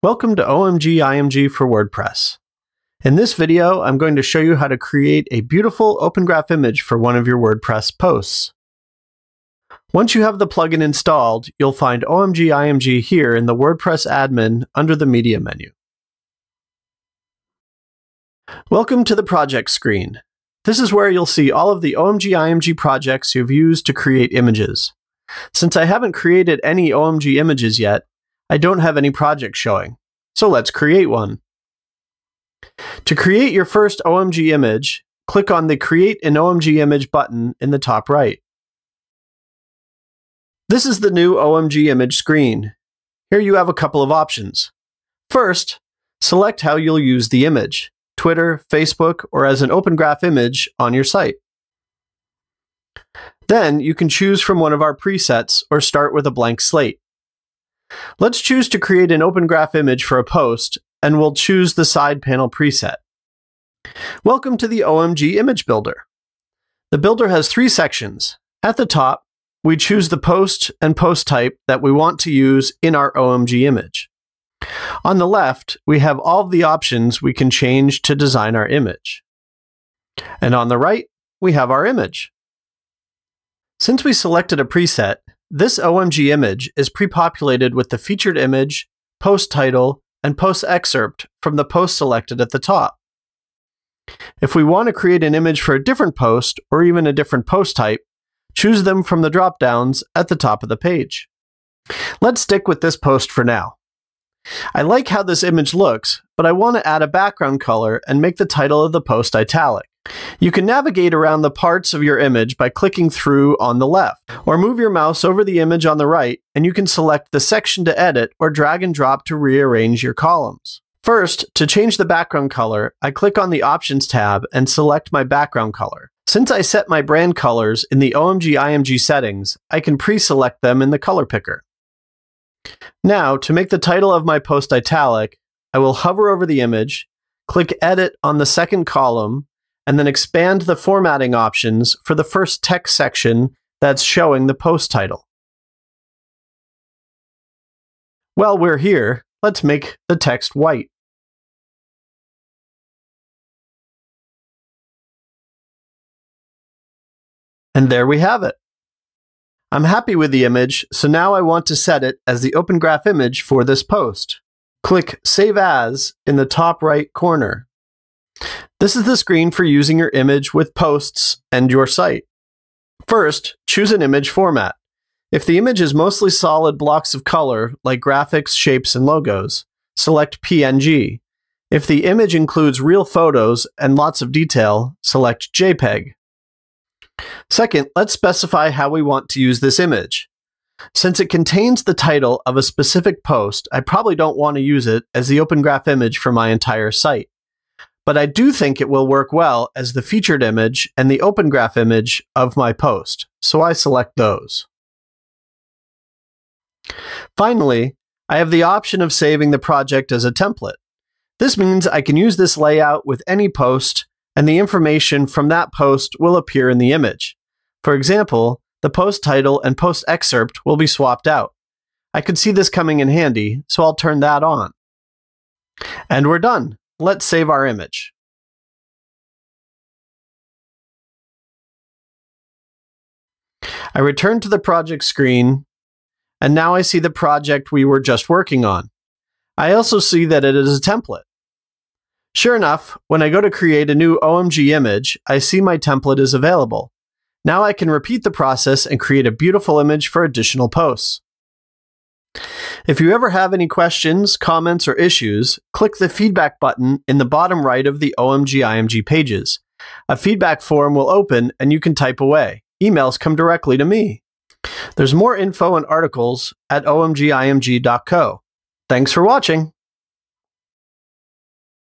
Welcome to OMG IMG for WordPress. In this video, I'm going to show you how to create a beautiful Open Graph image for one of your WordPress posts. Once you have the plugin installed, you'll find OMG IMG here in the WordPress admin under the Media menu. Welcome to the project screen. This is where you'll see all of the OMG IMG projects you've used to create images. Since I haven't created any OMG images yet, I don't have any projects showing, so let's create one. To create your first OMG image, click on the Create an OMG Image button in the top right. This is the new OMG image screen. Here you have a couple of options. First, select how you'll use the image, Twitter, Facebook, or as an Open Graph image on your site. Then you can choose from one of our presets or start with a blank slate. Let's choose to create an Open Graph image for a post, and we'll choose the side panel preset. Welcome to the OMG Image Builder. The builder has three sections. At the top, we choose the post and post type that we want to use in our OMG image. On the left, we have all the options we can change to design our image. And on the right, we have our image. Since we selected a preset, this OMG image is pre-populated with the featured image, post title, and post excerpt from the post selected at the top. If we want to create an image for a different post or even a different post type, choose them from the drop-downs at the top of the page. Let's stick with this post for now. I like how this image looks, but I want to add a background color and make the title of the post italic. You can navigate around the parts of your image by clicking through on the left, or move your mouse over the image on the right, and you can select the section to edit or drag and drop to rearrange your columns. First, to change the background color, I click on the Options tab and select my background color. Since I set my brand colors in the OMG IMG settings, I can pre-select them in the color picker. Now, to make the title of my post italic, I will hover over the image, click Edit on the second column, and then expand the formatting options for the first text section that's showing the post title. While we're here, let's make the text white. And there we have it. I'm happy with the image, so now I want to set it as the Open Graph image for this post. Click Save As in the top right corner. This is the screen for using your image with posts and your site. First, choose an image format. If the image is mostly solid blocks of color, like graphics, shapes, and logos, select PNG. If the image includes real photos and lots of detail, select JPEG. Second, let's specify how we want to use this image. Since it contains the title of a specific post, I probably don't want to use it as the Open Graph image for my entire site but I do think it will work well as the featured image and the open graph image of my post, so I select those. Finally, I have the option of saving the project as a template. This means I can use this layout with any post, and the information from that post will appear in the image. For example, the post title and post excerpt will be swapped out. I could see this coming in handy, so I'll turn that on. And we're done. Let's save our image. I return to the project screen, and now I see the project we were just working on. I also see that it is a template. Sure enough, when I go to create a new OMG image, I see my template is available. Now I can repeat the process and create a beautiful image for additional posts. If you ever have any questions, comments, or issues, click the feedback button in the bottom right of the OMG IMG pages. A feedback form will open and you can type away. Emails come directly to me. There's more info and articles at omgimg.co. Thanks for watching.